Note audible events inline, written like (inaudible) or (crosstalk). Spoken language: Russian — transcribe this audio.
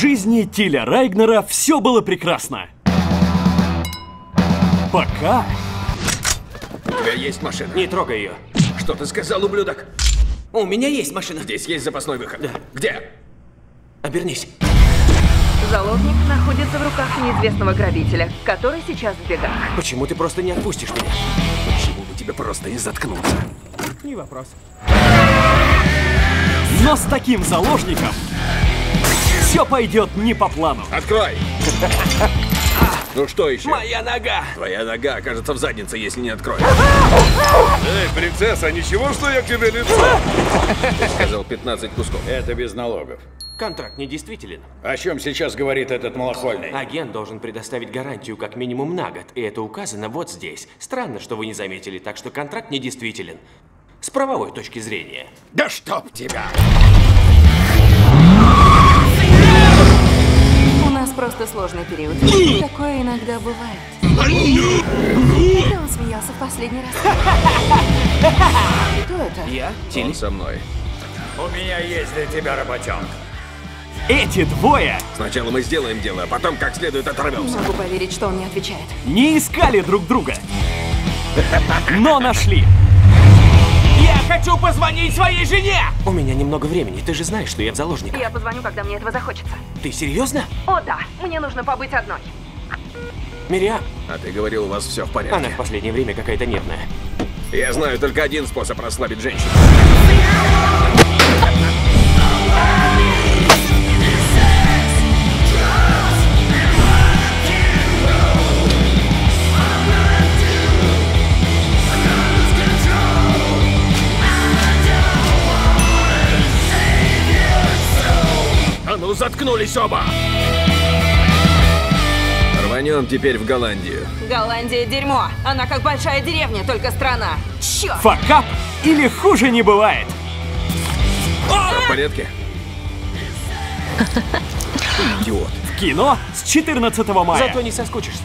жизни Тиля Райгнера все было прекрасно. Пока У тебя есть машина? Не трогай ее. Что ты сказал, ублюдок? У меня есть машина. Здесь есть запасной выход. Да. Где? Обернись. Заложник находится в руках неизвестного грабителя, который сейчас в бегах. Почему ты просто не отпустишь меня? Почему бы тебе просто не заткнуться? Не вопрос. Но с таким заложником все пойдет не по плану. Открой! (laughs) Ну что еще? Моя нога! Твоя нога окажется в заднице, если не откроешь. Эй, принцесса, ничего, что я к тебе лицо? Ты (laughs) сказал 15 кусков. Это без налогов. Контракт недействителен. О чем сейчас говорит этот малохольный? Агент должен предоставить гарантию как минимум на год, и это указано вот здесь. Странно, что вы не заметили, так что контракт недействителен. С правовой точки зрения. Да чтоб тебя! Просто сложный период. Такое иногда бывает. Когда он смеялся в последний раз? Кто это? Я? Тиль? Он со мной. У меня есть для тебя работенка. Эти двое Сначала мы сделаем дело, а потом как следует Не оторвемся. могу поверить, что он не отвечает. не искали друг друга, но нашли. Позвонить своей жене! У меня немного времени, ты же знаешь, что я в заложниках. Я позвоню, когда мне этого захочется. Ты серьезно? О да, мне нужно побыть одной. Мириам? А ты говорил, у вас все в Она порядке. в последнее время какая-то нервная. Я знаю только один способ расслабить женщину. Заткнулись оба! Рванем теперь в Голландию. Голландия дерьмо. Она как большая деревня, только страна. Черт! Факап или хуже не бывает. В порядке? (laughs) Идиот. В кино с 14 мая. Зато не соскучишься.